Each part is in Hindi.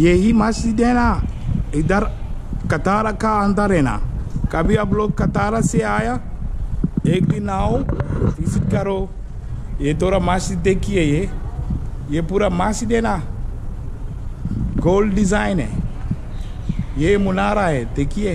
यही मस्जिद है ना। इधर कतारा का अंदर है ना। कभी आप लोग कतारा से आया, एक दिन आओ विज़िट करो। ये थोड़ा मस्जिद देखिए ये। ये पूरा मस्जिद है ना। गोल्ड डिज़ाइन है। ये मुनारा है, देखिए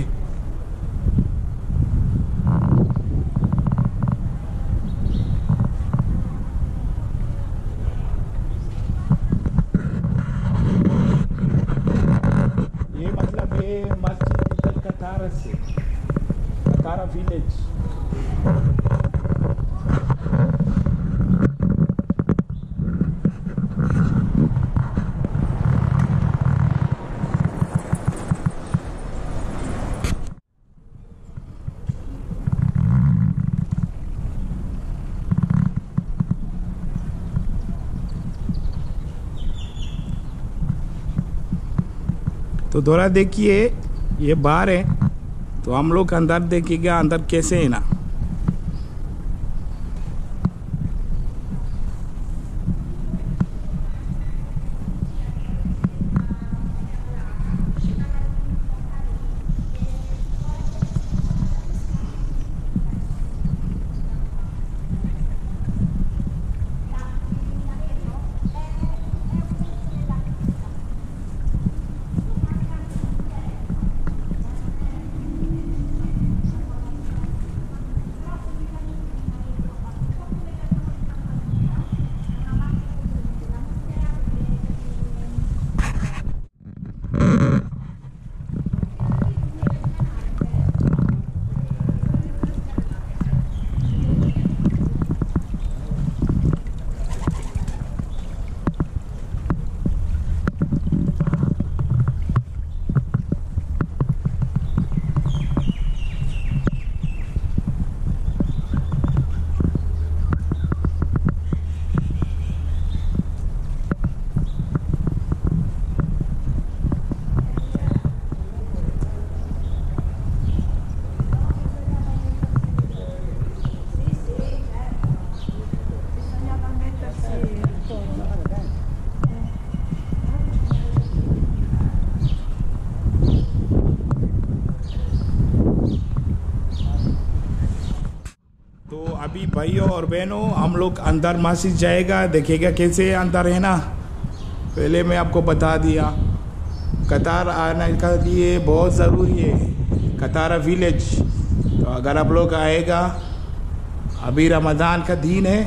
ये मतलब ये मस्जिद इधर कतारा से विलेज तो थोड़ा देखिए ये बार है। तो हम लोग अंदर देखेगा अंदर कैसे है ना। भाइयों और बहनों, हम लोग अंदर मस्जिद जाएगा देखेगा कैसे अंदर है ना। पहले मैं आपको बता दिया, कतार आने का लिए बहुत ज़रूरी है, कतारा विलेज तो अगर आप लोग आएगा, अभी रमज़ान का दिन है,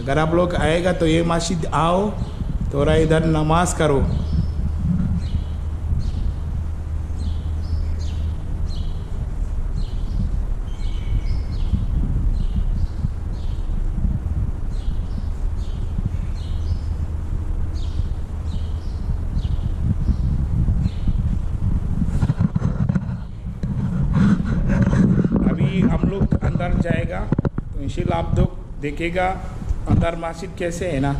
अगर आप लोग आएगा तो ये मस्जिद आओ, थोड़ा इधर नमाज़ करो अभी हम लोग अंदर जाएगा तो इंशाल्लाह आप लोग देखेगा अंदर मस्जिद कैसे है ना?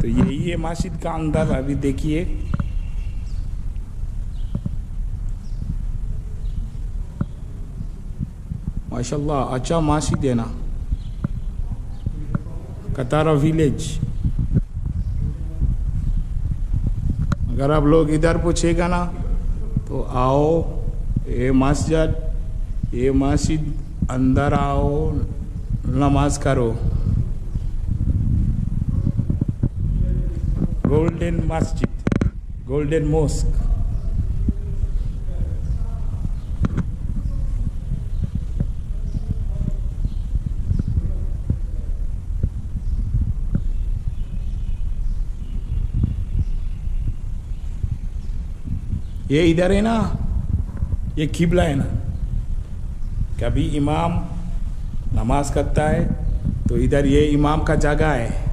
तो यही है मस्जिद का अंदर अभी देखिए। माशाल्लाह अच्छा मस्जिद है ना। कतारा विलेज अगर आप लोग इधर पूछेगा ना तो आओ, ये मस्जिद ये मस्जिद अंदर आओ, नमाज़ करो। गोल्डन मस्जिद गोल्डन मोस्क ये इधर है ना, ये किबला है ना। कभी इमाम नमाज़ करता है तो इधर ये इमाम का जगह है।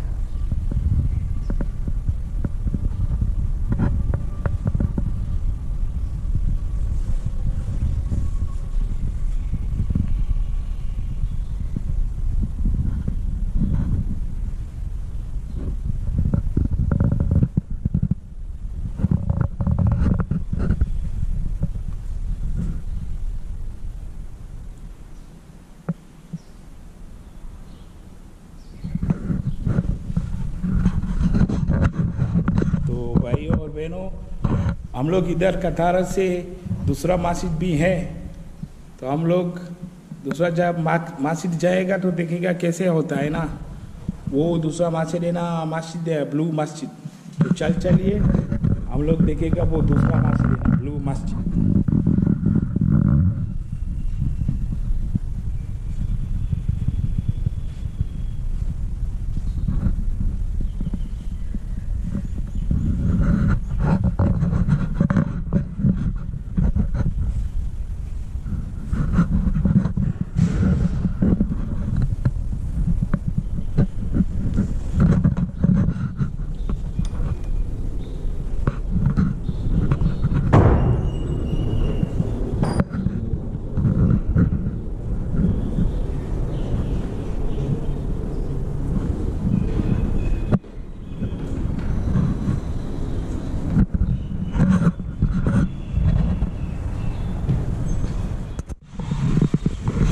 हम लोग इधर कतार से दूसरा मस्जिद भी है तो हम लोग दूसरा जब मस्जिद जाएगा तो देखेगा कैसे होता है ना। वो दूसरा मस्जिद है ना, मस्जिद है, ब्लू मस्जिद। तो चल चलिए, हम लोग देखेगा वो दूसरा मस्जिद है, ब्लू मस्जिद।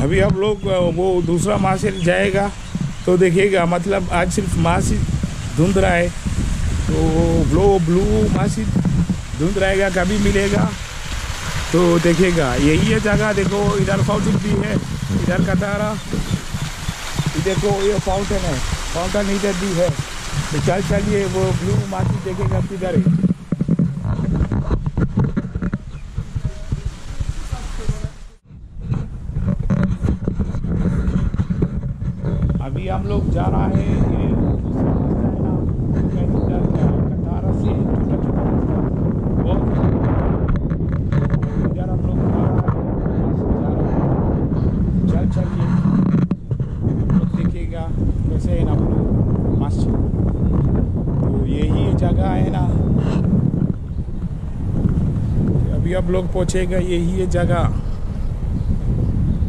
अभी आप लोग वो दूसरा मस्जिद जाएगा। तो देखिएगा मतलब आज सिर्फ़ मस्जिद धुंध रहा है। तो वो ब्लू मस्जिद धुंध रहेगा, कभी मिलेगा। तो देखिएगा, यही है जगह। देखो, इधर फाउंटेन भी है, इधर कतारा ये देखो, ये फाउंटेन है फाउंटेन इधर भी है। तो चल, चलिए, वो ब्लू मस्जिद देखेगा किधर है अभी हम लोग जा रहा है ये दूसरा रास्ता है ना कहीं इधर कतारा से छोटा छोटा रास्ता बहुत इधर हम लोग जा रहा है जा रहा है चल चलिए लोग देखिएगा कैसे है ना ब्लू मस्जिद तो यही जगह है ना अभी अब लोग पहुंचेगा, यही है जगह।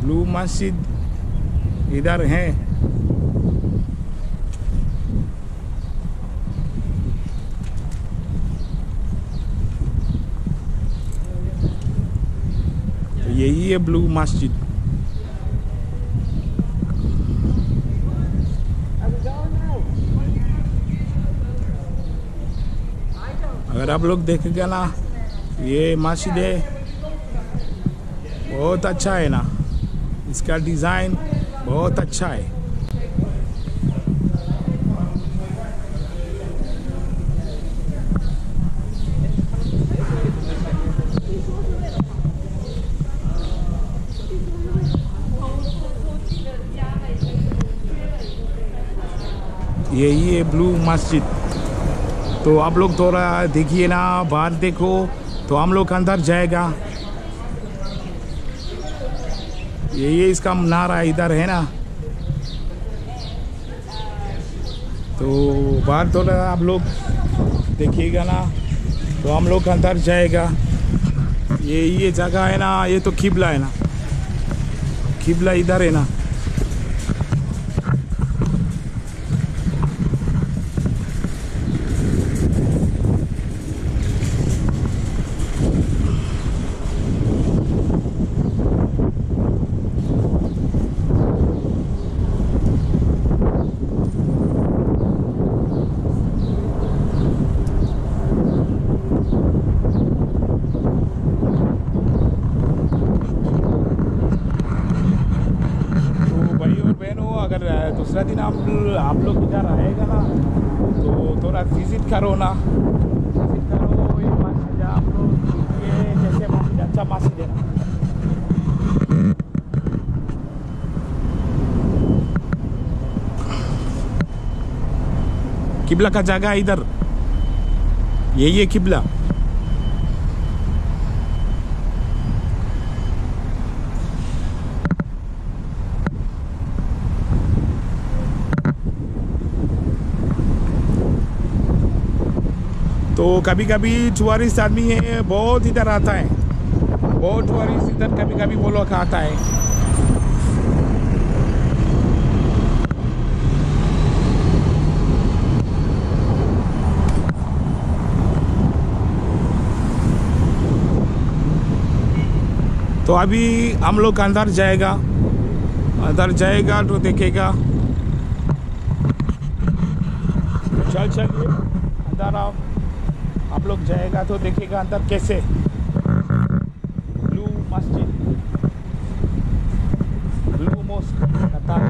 ब्लू मस्जिद इधर है। तो यही है ब्लू मस्जिद अगर आप लोग देखेगा ना ये मस्जिद है। बहुत अच्छा है ना। इसका डिज़ाइन बहुत अच्छा है। यही है ब्लू मस्जिद। तो आप लोग थोड़ा देखिए ना, बाहर देखो। तो हम लोग अंदर जाएगा। यही है इसका नारा इधर है ना। तो बाहर थोड़ा आप लोग देखिएगा ना। तो हम लोग अंदर जाएगा। ये ये जगह है ना, ये तो खिबला है ना। खिबला इधर है ना। और बहनों अगर दूसरा दिन आप आप लोग इधर आएगा ना तो थोड़ा विज़िट करो ना। विज़िट करो ये मस्जिद आप लोग जैसे मस्जिद अच्छा मस्जिद है किबला का जगह इधर। यही है किबला। तो कभी कभी टूरिस्ट आदमी है, बहुत इधर आता है। बहुत टूरिस्ट इधर कभी कभी वो लोग आता है। तो अभी हम लोग अंदर जाएगा। अंदर जाएगा तो देखेगा। चल चलिए अंदर आओ। आप लोग जाएगा तो देखेगा अंदर कैसे। ब्लू मस्जिद ब्लू मोस्क कतार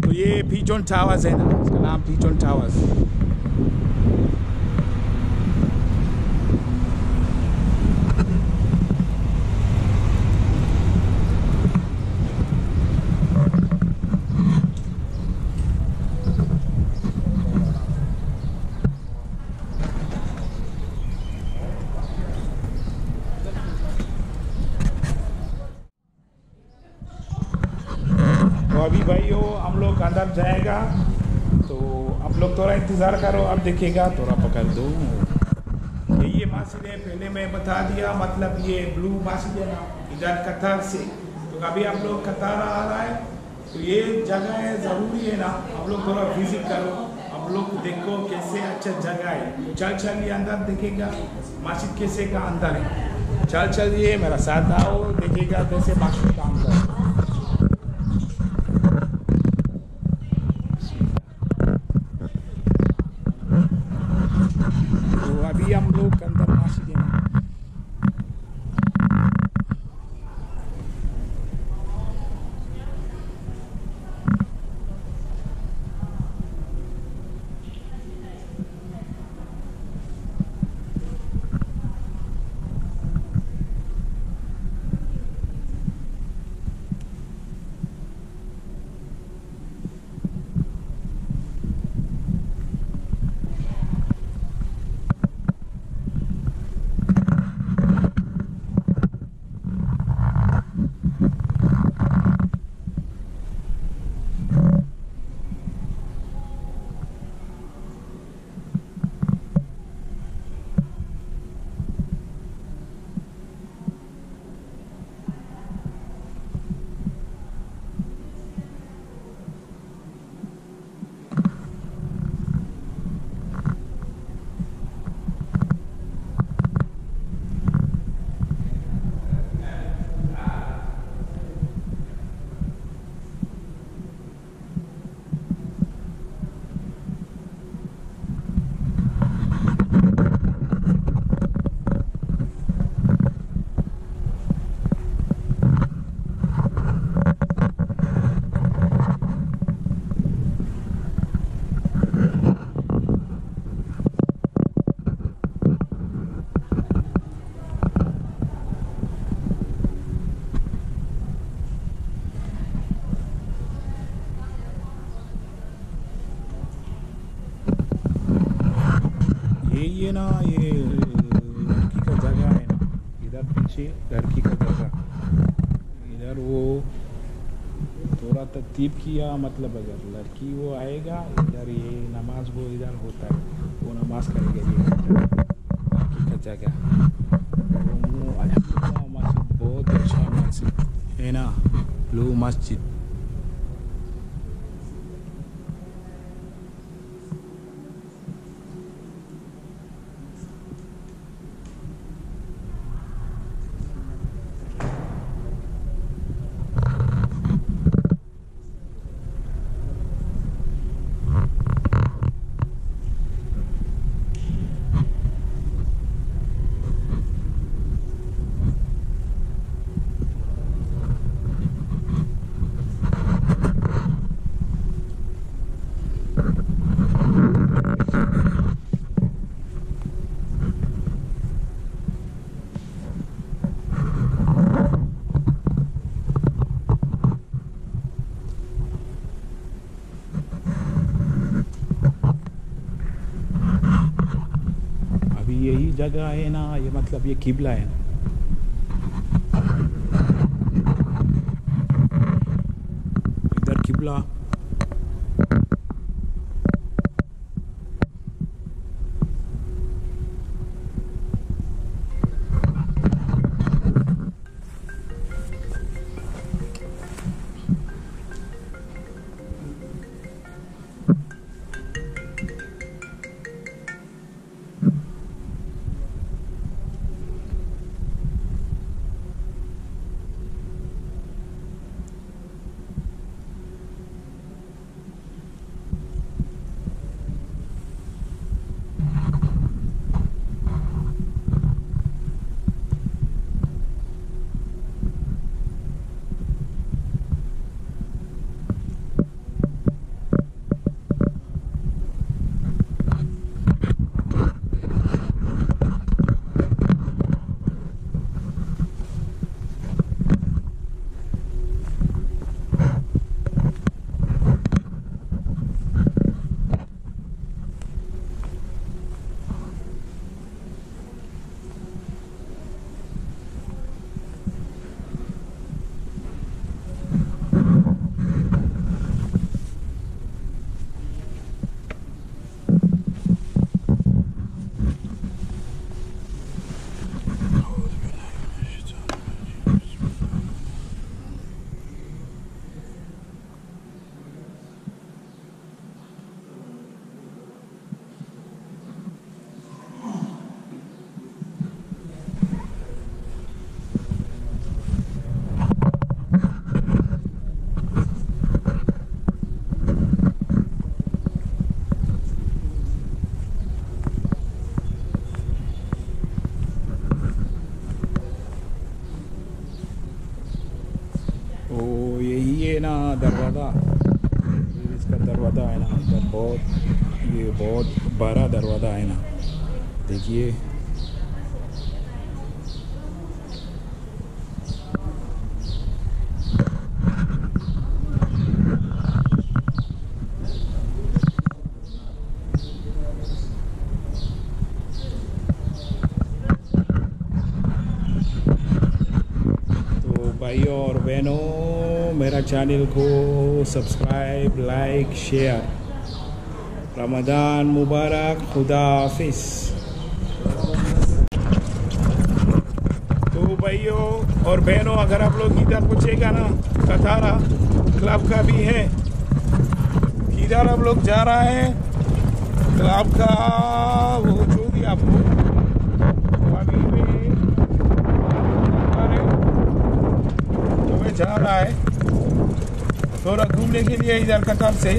तो ये पीचोन टावर्स है ना, इसका नाम पीचोन टावर्स तो अभी भाइयों, हम लोग अंदर जाएगा। तो आप लोग थोड़ा इंतज़ार करो अब देखिएगा, थोड़ा पकड़ दो। ये ये मस्जिद है पहले मैं बता दिया मतलब ये ब्लू मस्जिद है ना, इधर कतार से। तो अभी आप लोग कतार आ रहा है तो ये जगह है, ज़रूरी है ना, आप लोग थोड़ा विज़िट करो। आप लोग देखो कैसे अच्छा जगह है। चल चल, ये अंदर देखेगा मस्जिद कैसे का अंदर है। चल चलिए मेरा साथ आओ देखेगा कैसे मस्जिद का लड़की का जगह इधर वो थोड़ा तरतीब किया मतलब अगर लड़की वो आएगा, इधर ये नमाज़ वो इधर होता है, वो नमाज़ करेगा ये। लड़की का जगह। बहुत अच्छा मस्जिद है ना। ब्लू मस्जिद अभी यही जगह है ना ये मतलब ये किबला है। इधर किबला। दरवाज़ा। इसका दरवाज़ा है ना अंदर बहुत, ये बहुत बड़ा दरवाज़ा है ना। देखिए। तो भाइयों और बहनों मेरा चैनल को सब्सक्राइब, लाइक, शेयर। रमदान मुबारक, खुदा हाफिज। तो भाइयों और बहनों, अगर आप लोग इधर पूछेगा ना कथारा क्लब का भी है। किधर आप लोग जा रहा है? क्लब का वो जो भी मैं। जा रहा है। थोड़ा घूमने के लिए इधर कतार से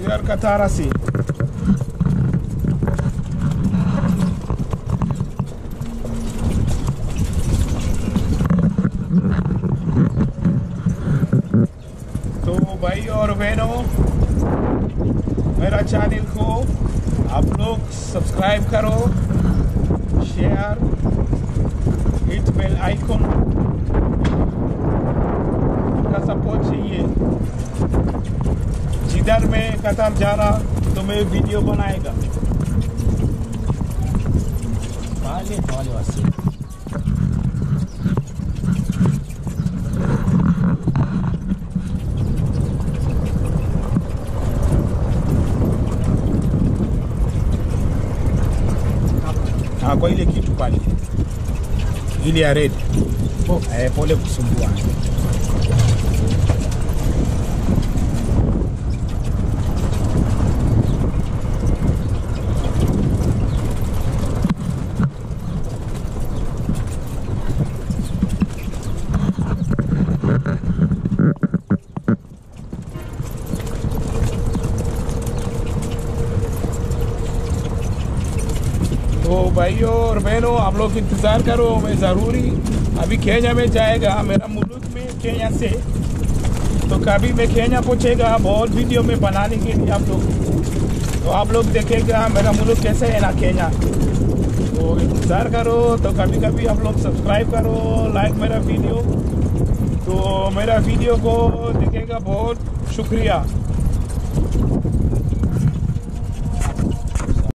इधर कतारा से तो भाई और बहनों, मेरा चैनल को आप लोग सब्सक्राइब करो शेयर हिट बेल आइकन का सपोर्ट चाहिए जिधर मैं कतार जा रहा तो मैं वीडियो बनाएगा vale, assim. Ah, kwa ile kitu pale ile ya red oh, eh, pole kusumbua तो भाइयों और बहनों, आप लोग इंतज़ार करो, मैं ज़रूरी अभी खेजा में जाएगा, मेरा मुल्क में केन्या से। तो कभी मैं खेजा पहुँचेगा बहुत वीडियो में बनाने के लिए आप लोग। तो आप लोग देखेगा मेरा मुल्क कैसे है ना केन्या तो इंतज़ार करो तो कभी कभी आप लोग सब्सक्राइब करो लाइक मेरा वीडियो तो मेरा वीडियो को देखेगा बहुत शुक्रिया।